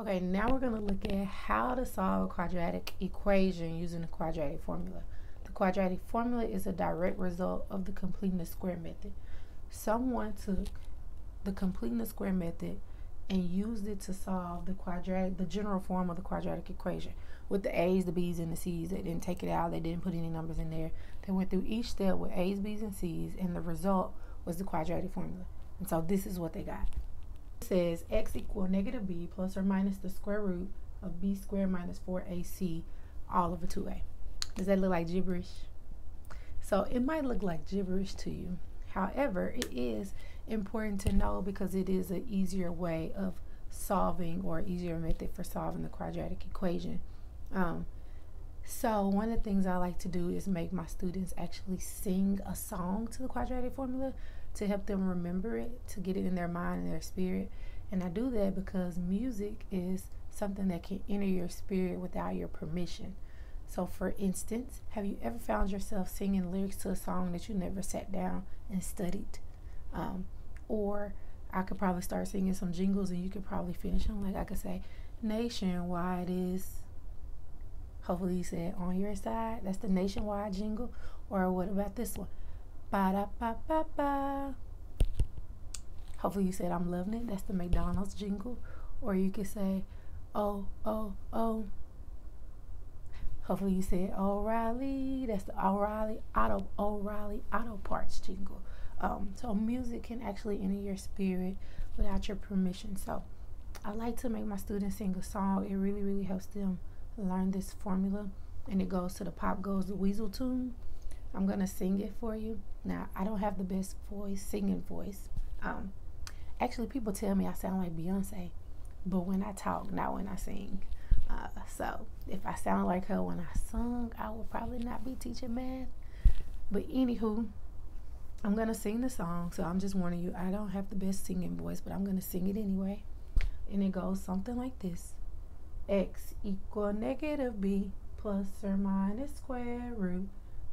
Okay, now we're going to look at how to solve a quadratic equation using the quadratic formula. The quadratic formula is a direct result of the completing the square method. Someone took the completing the square method and used it to solve the quadratic, the general form of the quadratic equation with the A's, the B's, and the C's. They didn't take it out. They didn't put any numbers in there. They went through each step with A's, B's, and C's, and the result was the quadratic formula. And so this is what they got says x equal negative b plus or minus the square root of b squared minus 4ac all over 2a. Does that look like gibberish? So it might look like gibberish to you. However, it is important to know because it is an easier way of solving or easier method for solving the quadratic equation. Um, so one of the things I like to do is make my students actually sing a song to the quadratic formula to help them remember it, to get it in their mind and their spirit. And I do that because music is something that can enter your spirit without your permission. So, for instance, have you ever found yourself singing lyrics to a song that you never sat down and studied? Um, or I could probably start singing some jingles and you could probably finish them. Like I could say, Nationwide is, hopefully you said on your side. That's the nationwide jingle. Or what about this one? Ba da ba ba ba. Hopefully you said I'm loving it. That's the McDonald's jingle. Or you could say, oh, oh, oh. Hopefully you said O'Reilly. That's the O'Reilly Auto O'Reilly Auto Parts jingle. Um, so music can actually enter your spirit without your permission. So I like to make my students sing a song. It really, really helps them learn this formula. And it goes to the Pop Goes the Weasel tune. I'm gonna sing it for you. Now, I don't have the best voice, singing voice. Um, actually, people tell me I sound like Beyonce, but when I talk, not when I sing. Uh, so, if I sound like her when I sung, I will probably not be teaching math. But anywho, I'm gonna sing the song. So I'm just warning you, I don't have the best singing voice, but I'm gonna sing it anyway. And it goes something like this: X equal negative b plus or minus square root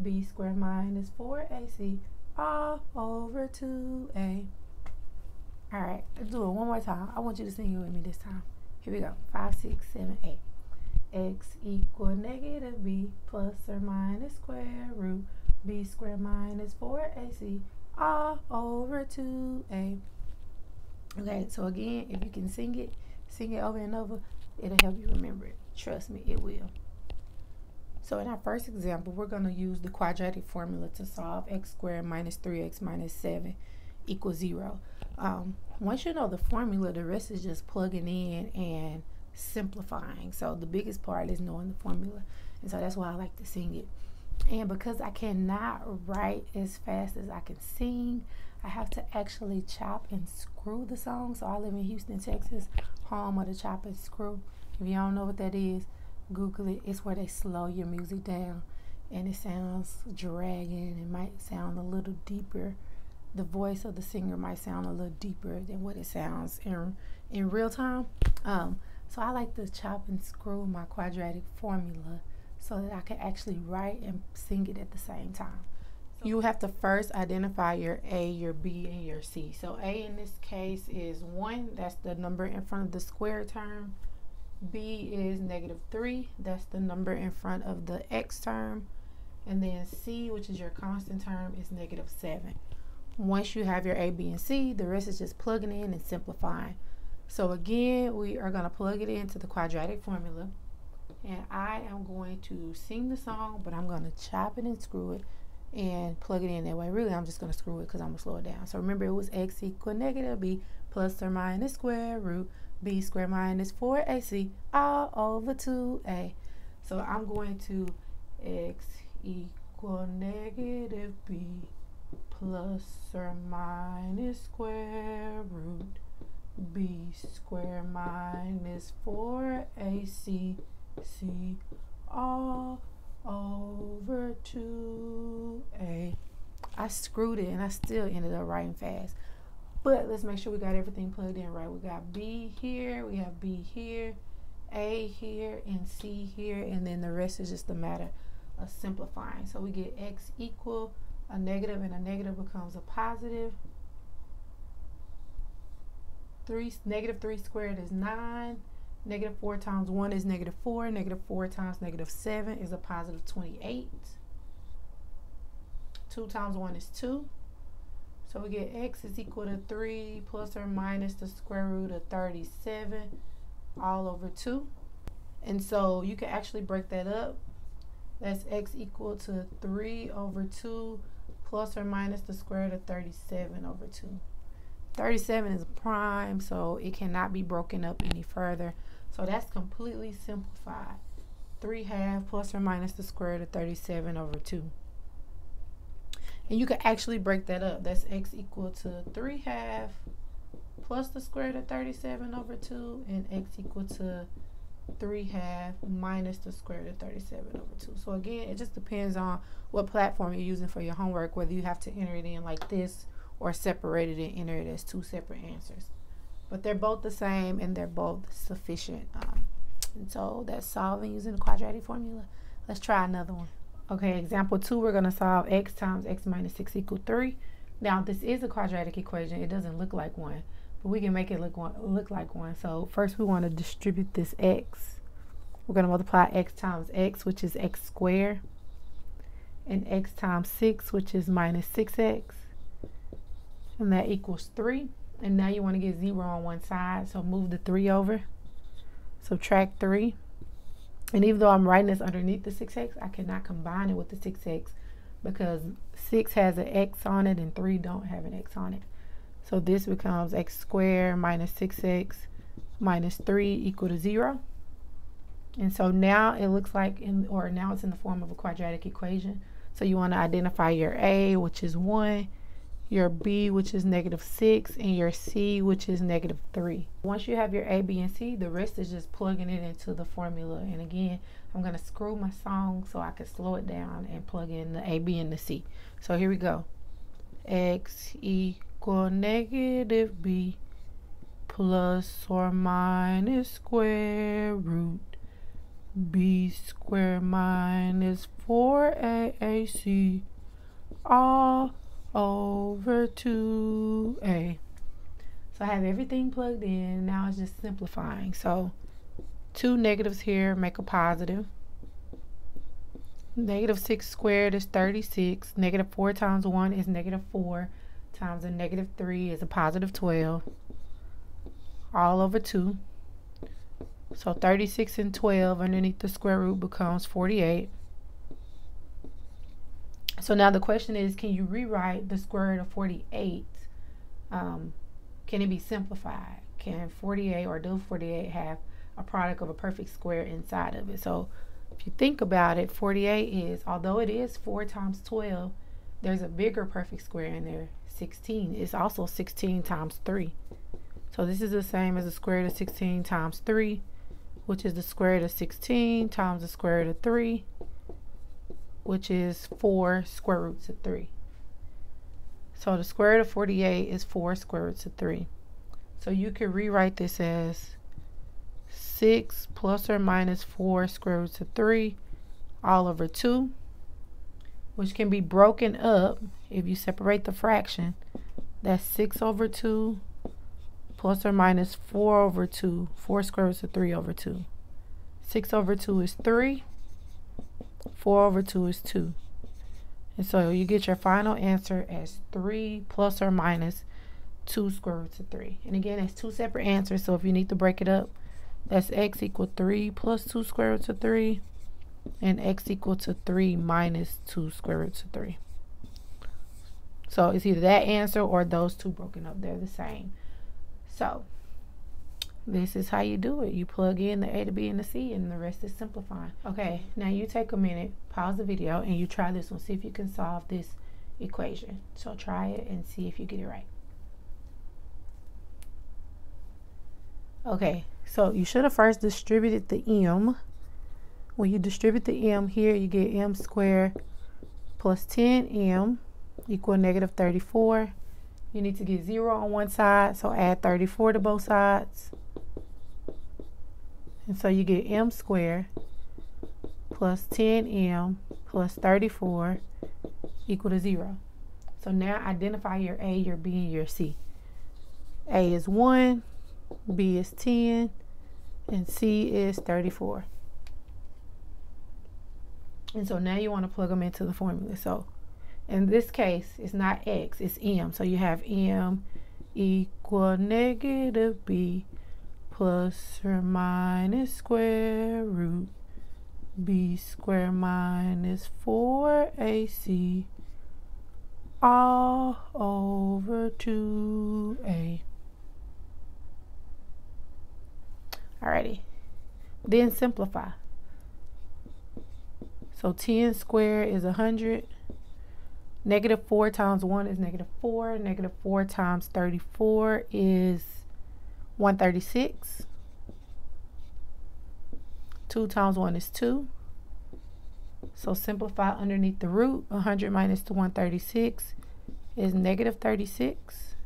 b squared minus 4ac all over 2a. All right, let's do it one more time. I want you to sing it with me this time. Here we go. Five, six, seven, eight. X equal negative b plus or minus square root b squared minus 4ac all over 2a. Okay, so again, if you can sing it, sing it over and over, it'll help you remember it. Trust me, it will. So in our first example, we're going to use the quadratic formula to solve x squared minus 3x minus 7 equals 0. Um, once you know the formula, the rest is just plugging in and simplifying. So the biggest part is knowing the formula. And so that's why I like to sing it. And because I cannot write as fast as I can sing, I have to actually chop and screw the song. So I live in Houston, Texas, home of the chop and screw. If you don't know what that is, Google it. It's where they slow your music down and it sounds dragging. It might sound a little deeper. The voice of the singer might sound a little deeper than what it sounds in in real time. Um, so I like to chop and screw my quadratic formula so that I can actually write and sing it at the same time. You have to first identify your A, your B, and your C. So A in this case is 1. That's the number in front of the square term. B is negative 3. That's the number in front of the x term. And then C, which is your constant term, is negative 7. Once you have your A, B, and C, the rest is just plugging in and simplifying. So again, we are going to plug it into the quadratic formula. And I am going to sing the song, but I'm going to chop it and screw it and plug it in that way. Really, I'm just going to screw it because I'm going to slow it down. So remember, it was x equal negative b plus or minus square root b squared minus 4ac all over 2a. So I'm going to x equal negative b plus or minus square root b squared minus 4ac c all over 2a. I screwed it and I still ended up writing fast. But let's make sure we got everything plugged in right. We got B here, we have B here, A here, and C here, and then the rest is just a matter of simplifying. So we get X equal a negative and a negative becomes a positive. 3, negative 3 squared is 9. Negative 4 times 1 is negative 4. Negative 4 times negative 7 is a positive 28. 2 times 1 is 2. So we get x is equal to 3 plus or minus the square root of 37 all over 2. And so you can actually break that up. That's x equal to 3 over 2 plus or minus the square root of 37 over 2. 37 is a prime, so it cannot be broken up any further. So that's completely simplified. 3 half plus or minus the square root of 37 over 2. And you can actually break that up. That's x equal to 3 half plus the square root of 37 over 2 and x equal to 3 half minus the square root of 37 over 2. So again, it just depends on what platform you're using for your homework, whether you have to enter it in like this or separate it and enter it as two separate answers. But they're both the same and they're both sufficient. Um, and so that's solving using the quadratic formula. Let's try another one. Okay, example two, we're going to solve x times x minus 6 equal 3. Now, this is a quadratic equation. It doesn't look like one, but we can make it look one, look like one. So first we want to distribute this x. We're going to multiply x times x, which is x squared, and x times 6, which is minus 6x, and that equals 3. And now you want to get 0 on one side, so move the 3 over. Subtract 3. And even though I'm writing this underneath the 6x, I cannot combine it with the 6x because 6 has an x on it and 3 don't have an x on it. So this becomes x squared minus 6x minus 3 equal to 0. And so now it looks like, in, or now it's in the form of a quadratic equation. So you want to identify your a, which is 1, your B, which is negative 6, and your C, which is negative 3. Once you have your A, B, and C, the rest is just plugging it into the formula. And again, I'm going to screw my song so I can slow it down and plug in the A, B, and the C. So here we go. X equal negative B plus or minus square root B squared minus 4AAC all over 2a. So I have everything plugged in. Now it's just simplifying. So two negatives here make a positive. Negative 6 squared is 36. Negative 4 times 1 is negative 4 times a negative 3 is a positive 12. All over 2. So 36 and 12 underneath the square root becomes 48. So now the question is, can you rewrite the square root of 48? Um, can it be simplified? Can 48 or do 48 have a product of a perfect square inside of it? So if you think about it, 48 is, although it is 4 times 12, there's a bigger perfect square in there, 16. It's also 16 times 3. So this is the same as the square root of 16 times 3, which is the square root of 16 times the square root of 3 which is 4 square roots of 3. So the square root of 48 is 4 square roots of 3. So you could rewrite this as 6 plus or minus 4 square roots of 3 all over 2, which can be broken up if you separate the fraction. That's 6 over 2 plus or minus 4 over 2, 4 square roots of 3 over 2. 6 over 2 is 3. 4 over 2 is 2. And so you get your final answer as 3 plus or minus 2 square roots of 3. And again, it's two separate answers. So if you need to break it up, that's x equal 3 plus 2 square roots of 3. And x equal to 3 minus 2 square roots of 3. So it's either that answer or those two broken up. They're the same. So this is how you do it. You plug in the A to B and the C and the rest is simplifying. Okay, now you take a minute, pause the video, and you try this one. See if you can solve this equation. So try it and see if you get it right. Okay, so you should have first distributed the m. When you distribute the m here, you get m squared plus 10m equal negative 34. You need to get 0 on one side, so add 34 to both sides. And so you get m squared plus 10m plus 34 equal to 0. So now identify your A, your B, and your C. A is 1, B is 10, and C is 34. And so now you want to plug them into the formula. So in this case, it's not X, it's M. So you have M equal negative B plus or minus square root B squared minus 4AC all over 2A. Alrighty. Then simplify. So 10 squared is 100. Negative 4 times 1 is negative 4. Negative 4 times 34 is 136. 2 times 1 is 2. So simplify underneath the root. 100 minus the 136 is negative 36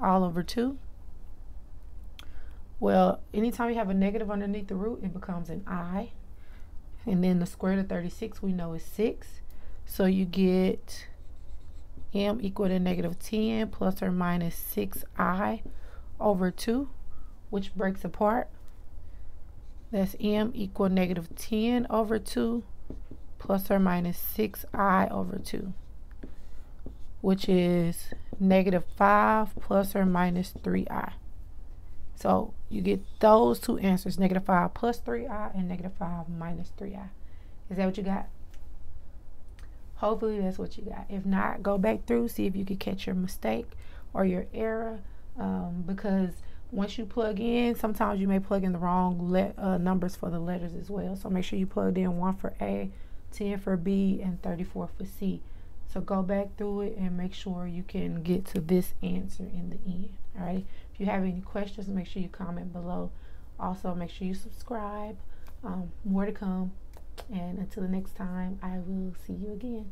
all over 2. Well, anytime you have a negative underneath the root, it becomes an i. And then the square root of 36 we know is 6. So you get m equal to negative 10 plus or minus 6i over 2, which breaks apart. That's m equal negative 10 over 2 plus or minus 6i over 2, which is negative 5 plus or minus 3i. So you get those two answers, negative 5 plus 3i and negative 5 minus 3i. Is that what you got? Hopefully that's what you got. If not, go back through, see if you can catch your mistake or your error. Um, because once you plug in, sometimes you may plug in the wrong uh, numbers for the letters as well. So make sure you plugged in 1 for A, 10 for B, and 34 for C. So go back through it and make sure you can get to this answer in the end. All right. If you have any questions, make sure you comment below. Also, make sure you subscribe. Um, more to come. And until the next time, I will see you again.